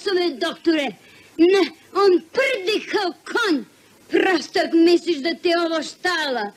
гласове, докторе. Не, он прдихал конь. Прастък мислиш да те овощала.